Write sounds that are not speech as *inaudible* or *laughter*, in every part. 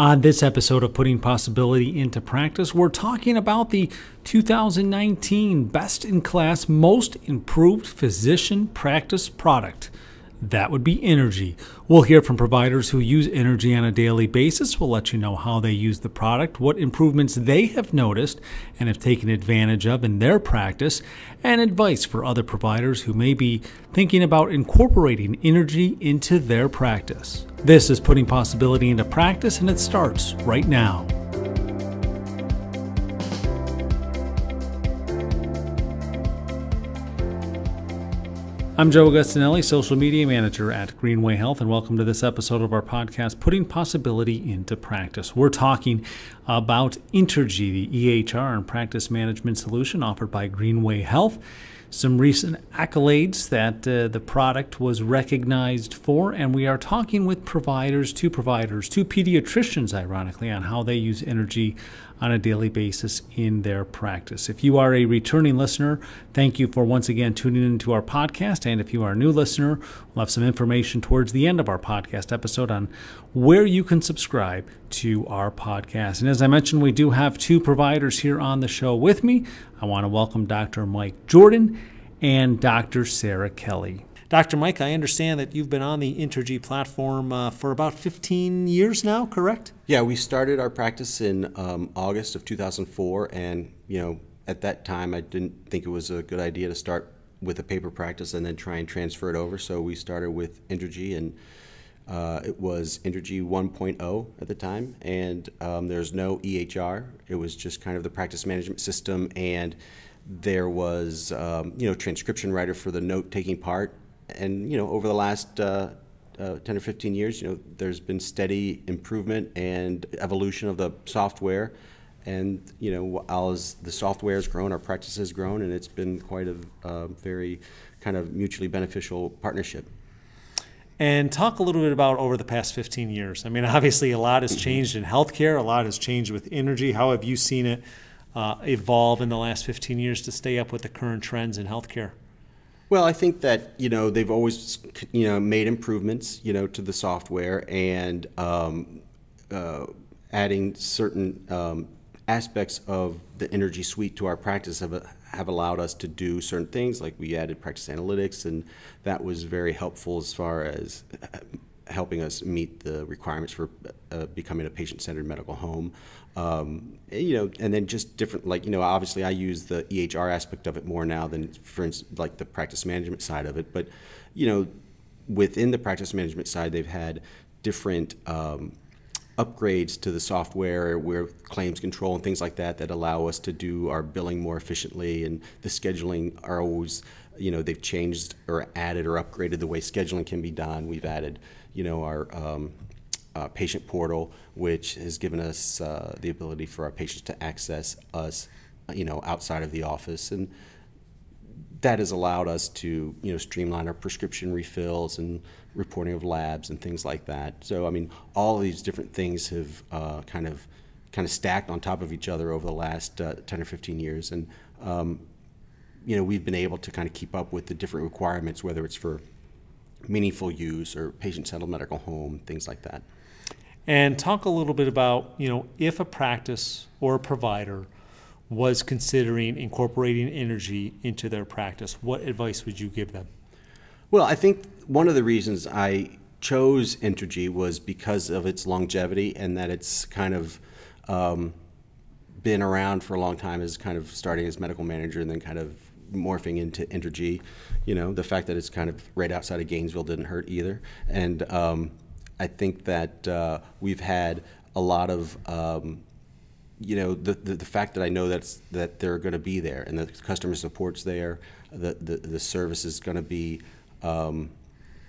On this episode of Putting Possibility into Practice, we're talking about the 2019 Best in KLAS Most Improved Physician Practice Product. That would be Intergy. We'll hear from providers who use Intergy on a daily basis. We'll let you know how they use the product, what improvements they have noticed and have taken advantage of in their practice, and advice for other providers who may be thinking about incorporating Intergy into their practice. This is putting possibility into practice, and it starts right now. I'm Joe Augustinelli, Social Media Manager at Greenway Health, and welcome to this episode of our podcast, Putting Possibility into Practice. We're talking about Intergy, the EHR and practice management solution offered by Greenway Health. Some recent accolades that uh, the product was recognized for, and we are talking with providers, two providers, two pediatricians, ironically, on how they use Intergy on a daily basis in their practice. If you are a returning listener, thank you for once again tuning into our podcast. And if you are a new listener, we'll have some information towards the end of our podcast episode on where you can subscribe to our podcast. And as I mentioned, we do have two providers here on the show with me. I want to welcome Dr. Mike Jordan and Dr. Sarah Kelley. Dr. Mike, I understand that you've been on the Intergy platform uh, for about 15 years now, correct? Yeah, we started our practice in um, August of 2004, and you know, at that time, I didn't think it was a good idea to start with a paper practice and then try and transfer it over. So we started with Intergy, and uh, it was Intergy 1.0 at the time, and um, there's no EHR. It was just kind of the practice management system, and there was um, you know transcription writer for the note taking part and you know, over the last uh, uh, 10 or 15 years, you know, there's been steady improvement and evolution of the software. And you know, as the software has grown, our practice has grown, and it's been quite a uh, very kind of mutually beneficial partnership. And talk a little bit about over the past 15 years. I mean, *laughs* obviously, a lot has mm-hmm. changed in healthcare. A lot has changed with Intergy. How have you seen it uh, evolve in the last 15 years to stay up with the current trends in healthcare? Well, I think that you know they've always you know made improvements you know to the software and um, uh, adding certain um, aspects of the Intergy suite to our practice have have allowed us to do certain things like we added practice analytics and that was very helpful as far as uh, helping us meet the requirements for uh, becoming a patient-centered medical home. Um, you know, and then just different, like, you know, obviously I use the EHR aspect of it more now than, for instance, like the practice management side of it. But, you know, within the practice management side, they've had different um, upgrades to the software where claims control and things like that that allow us to do our billing more efficiently and the scheduling are always you know they've changed or added or upgraded the way scheduling can be done we've added you know our um, uh, patient portal, which has given us uh, the ability for our patients to access us, you know, outside of the office, and that has allowed us to, you know, streamline our prescription refills and reporting of labs and things like that. So, I mean, all these different things have uh, kind of kind of stacked on top of each other over the last uh, 10 or 15 years, and um, you know, we've been able to kind of keep up with the different requirements, whether it's for meaningful use or patient-centered medical home, things like that and talk a little bit about you know if a practice or a provider was considering incorporating Intergy into their practice what advice would you give them well i think one of the reasons i chose Intergy was because of its longevity and that it's kind of um, been around for a long time as kind of starting as medical manager and then kind of morphing into Intergy. You know, the fact that it's kind of right outside of Gainesville didn't hurt either. And um, I think that uh, we've had a lot of, um, you know, the, the, the, fact that I know that's, that they're going to be there and the customer support's there, the, the, the service is going to be, um,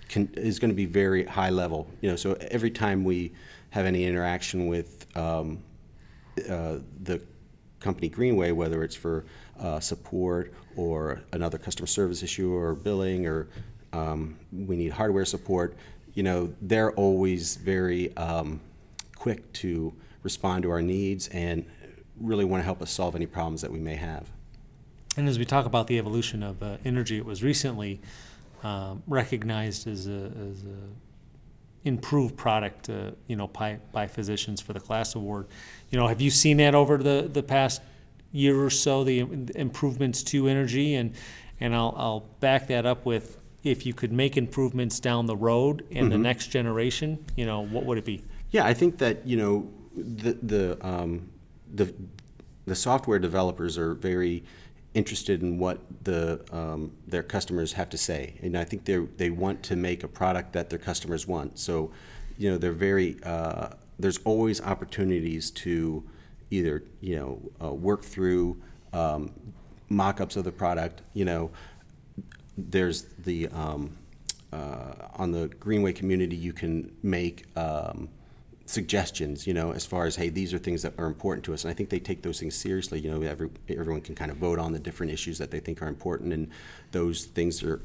can, is going to be very high level. You know, so every time we have any interaction with um, uh, the company Greenway, whether it's for uh, support or another customer service issue or billing or um, we need hardware support, you know, they're always very um, quick to respond to our needs and really want to help us solve any problems that we may have. And as we talk about the evolution of uh, Intergy, it was recently um, recognized as a, as a improved product, uh, you know, by, by physicians for the KLAS award. You know, have you seen that over the, the past year or so, the improvements to Intergy? And, and I'll, I'll back that up with if you could make improvements down the road in the next generation, you know, what would it be? Yeah, I think that you know the the um, the the software developers are very interested in what the um, their customers have to say, and I think they they want to make a product that their customers want. So, you know, they're very uh, there's always opportunities to either you know uh, work through um, mock-ups of the product. You know, there's the um, uh, on the Greenway community you can make um, suggestions, you know, as far as hey, these are things that are important to us, and I think they take those things seriously. You know, every, everyone can kind of vote on the different issues that they think are important, and those things are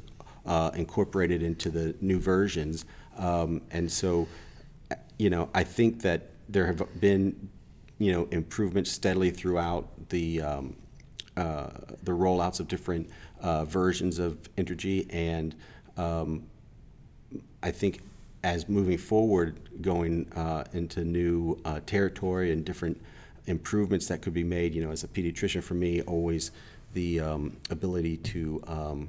uh, incorporated into the new versions. Um, and so, you know, I think that there have been, you know, improvements steadily throughout the um, uh, the rollouts of different uh, versions of Entergy, and um, I think as moving forward, going uh, into new uh, territory and different improvements that could be made, you know, as a pediatrician, for me, always the um, ability to, um,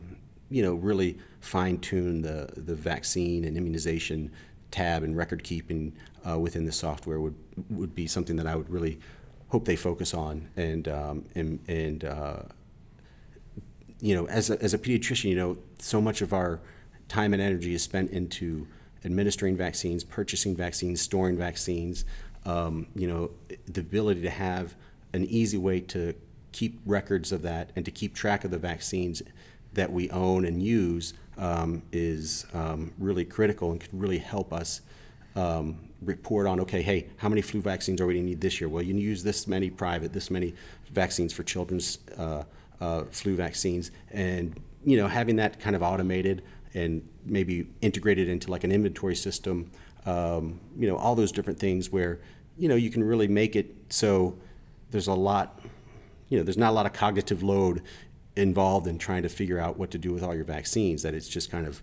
you know, really fine tune the, the vaccine and immunization tab and record keeping uh, within the software would would be something that I would really hope they focus on and um, and, and uh, you know as a, as a pediatrician you know so much of our time and energy is spent into administering vaccines purchasing vaccines storing vaccines um, you know the ability to have an easy way to keep records of that and to keep track of the vaccines that we own and use um, is um, really critical and could really help us um, report on, okay, hey, how many flu vaccines are we going to need this year? Well, you use this many private, this many vaccines for children's uh, uh, flu vaccines, and you know, having that kind of automated and maybe integrated into like an inventory system, um, you know, all those different things where you know you can really make it so there's a lot, you know, there's not a lot of cognitive load involved in trying to figure out what to do with all your vaccines. That it's just kind of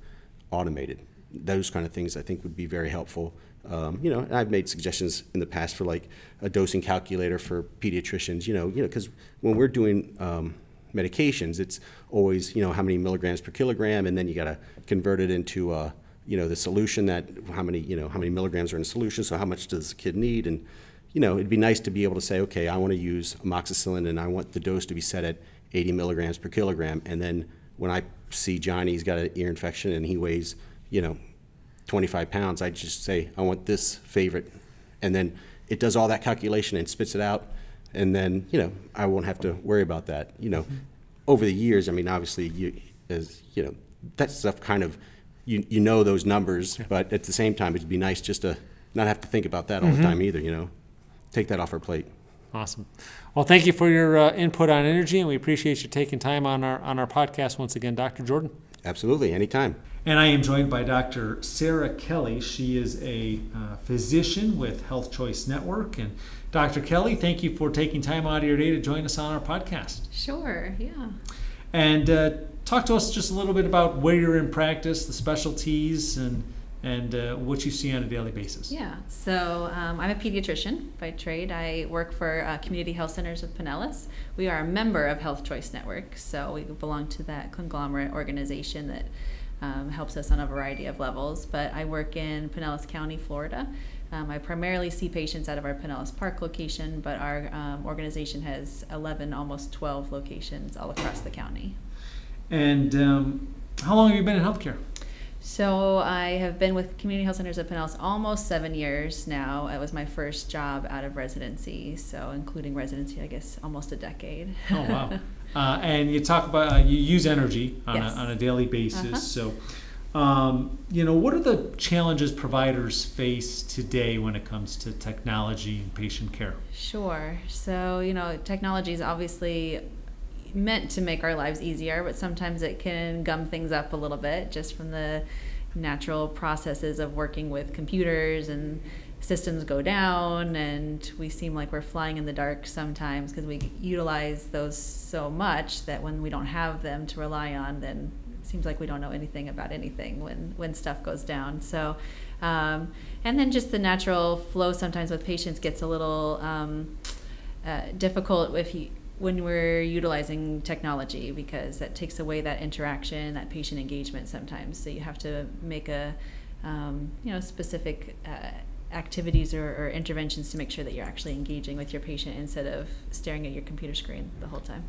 automated those kind of things I think would be very helpful. Um, you know, I've made suggestions in the past for like a dosing calculator for pediatricians. You know, you know, because when we're doing um, medications, it's always you know how many milligrams per kilogram, and then you got to convert it into uh, you know the solution that how many you know how many milligrams are in a solution. So how much does the kid need? And you know, it'd be nice to be able to say, okay, I want to use amoxicillin, and I want the dose to be set at 80 milligrams per kilogram, and then when I see Johnny, he's got an ear infection and he weighs you know, 25 pounds, I just say, I want this favorite. And then it does all that calculation and spits it out. And then, you know, I won't have to worry about that. You know, mm-hmm. over the years, I mean, obviously, you, as, you know, that stuff kind of, you, you know those numbers, yeah. but at the same time, it'd be nice just to not have to think about that all mm-hmm. the time either, you know. Take that off our plate. Awesome. Well, thank you for your uh, input on Intergy, and we appreciate you taking time on our on our podcast once again, Dr. Jordan. Absolutely, anytime. And I am joined by Dr. Sarah Kelley. She is a uh, physician with Health Choice Network. And Dr. Kelley, thank you for taking time out of your day to join us on our podcast. Sure, yeah. And uh, talk to us just a little bit about where you're in practice, the specialties, and and uh, what you see on a daily basis. Yeah, so um, I'm a pediatrician by trade. I work for uh, Community Health Centers of Pinellas. We are a member of Health Choice Network, so we belong to that conglomerate organization that um, helps us on a variety of levels. But I work in Pinellas County, Florida. Um, I primarily see patients out of our Pinellas Park location, but our um, organization has 11, almost 12 locations all across the county. And um, how long have you been in healthcare? So I have been with Community Health Centers of Pinellas almost seven years now. It was my first job out of residency, so including residency, I guess almost a decade. Oh wow! *laughs* Uh, and you talk about uh, you use Intergy on, yes. a, on a daily basis. Uh-huh. So, um, you know, what are the challenges providers face today when it comes to technology and patient care? Sure. So, you know, technology is obviously meant to make our lives easier, but sometimes it can gum things up a little bit just from the natural processes of working with computers and systems go down and we seem like we're flying in the dark sometimes because we utilize those so much that when we don't have them to rely on then seems like we don't know anything about anything when when stuff goes down so Um, and then just the natural flow sometimes with patients gets a little um, uh, difficult if you when we're utilizing technology because that takes away that interaction, that patient engagement sometimes. So you have to make a um, you know specific uh, activities or, or, interventions to make sure that you're actually engaging with your patient instead of staring at your computer screen the whole time.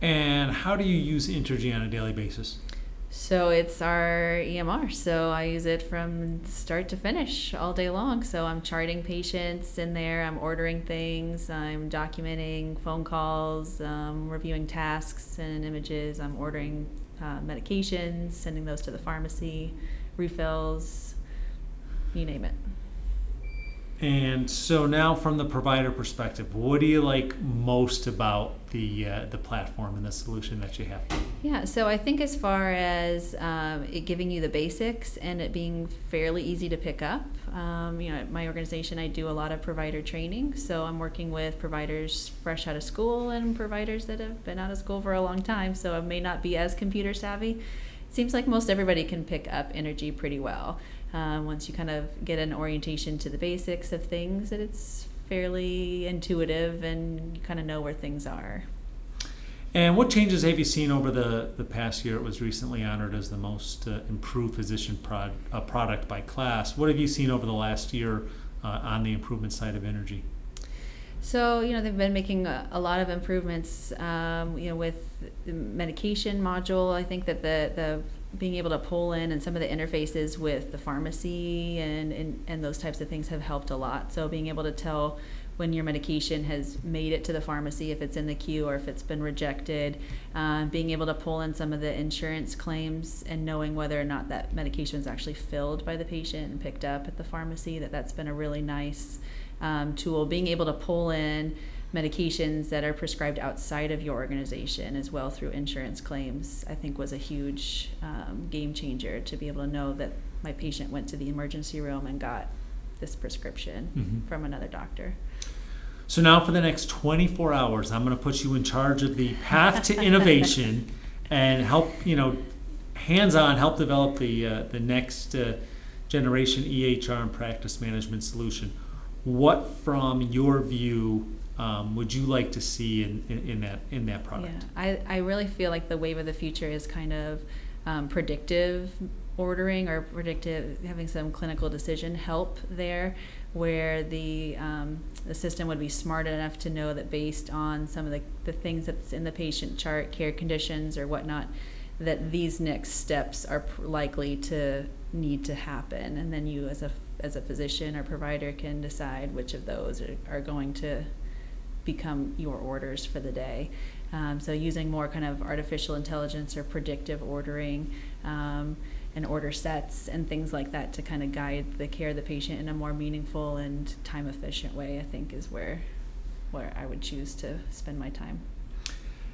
And how do you use Intergy on a daily basis? So it's our EMR. So I use it from start to finish all day long. So I'm charting patients in there, I'm ordering things, I'm documenting phone calls, um, reviewing tasks and images, I'm ordering uh, medications, sending those to the pharmacy, refills, you name it. And so now, from the provider perspective, what do you like most about the uh, the platform and the solution that you have? Yeah, so I think as far as um, it giving you the basics and it being fairly easy to pick up, um, you know, at my organization I do a lot of provider training, so I'm working with providers fresh out of school and providers that have been out of school for a long time, so I may not be as computer savvy. It seems like most everybody can pick up Intergy pretty well um, once you kind of get an orientation to the basics of things, that it's fairly intuitive and you kind of know where things are. And what changes have you seen over the, the past year? It was recently honored as the most uh, improved physician prod, uh, product by KLAS. What have you seen over the last year uh, on the improvement side of Intergy? So, you know, they've been making a, a lot of improvements, um, you know, with the medication module. I think that the, the being able to pull in and some of the interfaces with the pharmacy and, and, and those types of things have helped a lot. So being able to tell when your medication has made it to the pharmacy, if it's in the queue or if it's been rejected, um, being able to pull in some of the insurance claims and knowing whether or not that medication is actually filled by the patient and picked up at the pharmacy, that that's been a really nice um, tool. Being able to pull in medications that are prescribed outside of your organization as well through insurance claims, I think was a huge um, game changer to be able to know that my patient went to the emergency room and got this prescription mm-hmm. from another doctor. So now for the next 24 hours, I'm going to put you in charge of the path to innovation *laughs* and help, you know, hands-on help develop the uh, the next uh, generation EHR and practice management solution. What from your view um, would you like to see in, in, in, that in that product? Yeah, I, I really feel like the wave of the future is kind of um, predictive ordering or predictive having some clinical decision help there where the um, the system would be smart enough to know that based on some of the, the things that's in the patient chart care conditions or whatnot that these next steps are likely to need to happen and then you as a as a physician or provider can decide which of those are, are going to become your orders for the day. Um, so using more kind of artificial intelligence or predictive ordering um, and order sets and things like that to kind of guide the care of the patient in a more meaningful and time efficient way, I think is where where I would choose to spend my time.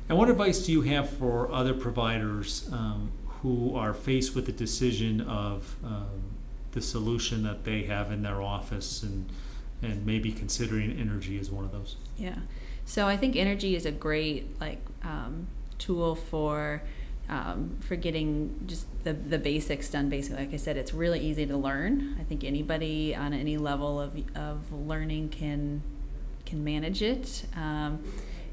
And what advice do you have for other providers um, who are faced with the decision of um, the solution that they have in their office and and maybe considering Intergy as one of those. Yeah. So I think Intergy is a great like um, tool for um, for getting just the, the basics done basically. Like i said it's really easy to learn. I think anybody on any level of, of learning can can manage it. Um,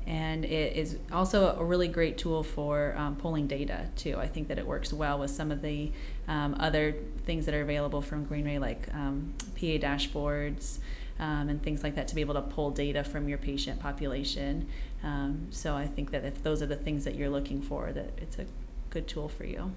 and it is also a really great tool for um, pulling data too. I think that it works well with some of the um, other things that are available from greenway like um, pa dashboards um, and things like that to be able to pull data from your patient population. Um, so I think that if those are the things that you're looking for, that it's a good tool for you.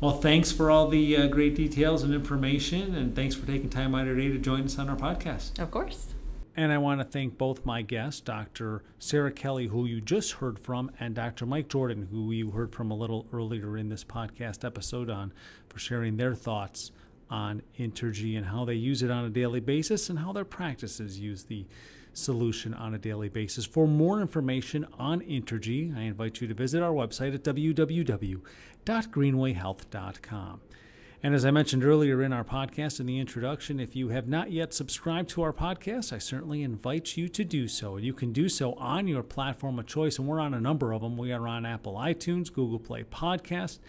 Well, thanks for all the uh, great details and information, and thanks for taking time out of your day to join us on our podcast. Of course. And I want to thank both my guests, Dr. Sarah Kelley, who you just heard from, and Dr. Mike Jordan, who you heard from a little earlier in this podcast episode on, for sharing their thoughts on Intergy and how they use it on a daily basis and how their practices use the solution on a daily basis. For more information on Intergy, I invite you to visit our website at www.greenwayhealth.com. And as I mentioned earlier in our podcast in the introduction, if you have not yet subscribed to our podcast, I certainly invite you to do so. You can do so on your platform of choice, and we're on a number of them. We are on Apple iTunes, Google Play Podcast,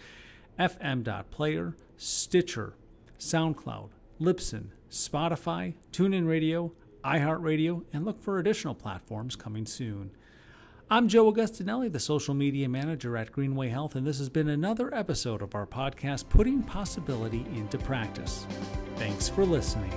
FM.player, Stitcher, SoundCloud, Libsyn, Spotify, TuneIn Radio, iHeartRadio, and look for additional platforms coming soon. I'm Joe Augustinelli, the social media manager at Greenway Health, and this has been another episode of our podcast, Putting Possibility into Practice. Thanks for listening.